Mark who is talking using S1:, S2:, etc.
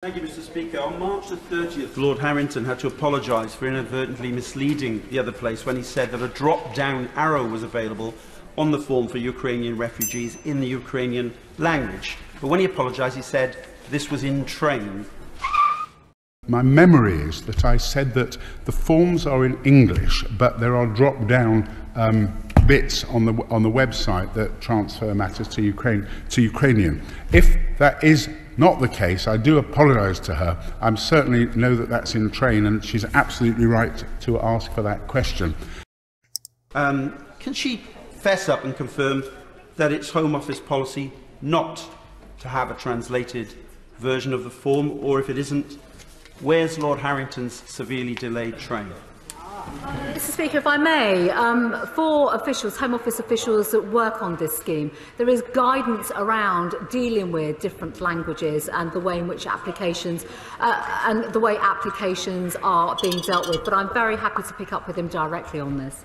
S1: Thank you, Mr Speaker. On March the 30th, Lord Harrington had to apologise for inadvertently misleading the other place when he said that a drop-down arrow was available on the form for Ukrainian refugees in the Ukrainian language. But when he apologised, he said this was in train.
S2: My memory is that I said that the forms are in English, but there are drop-down um, bits on the on the website that transfer matters to Ukraine to Ukrainian. If that is not the case, I do apologise to her. I certainly know that that's in train, and she's absolutely right to ask for that question.
S1: Um, can she fess up and confirm that it's Home Office policy not to have a translated version of the form, or if it isn't, where's Lord Harrington's severely delayed train?
S3: Mr Speaker, if I may, um, for officials, Home Office officials that work on this scheme, there is guidance around dealing with different languages and the way in which applications uh, and the way applications are being dealt with. But I'm very happy to pick up with him directly on this.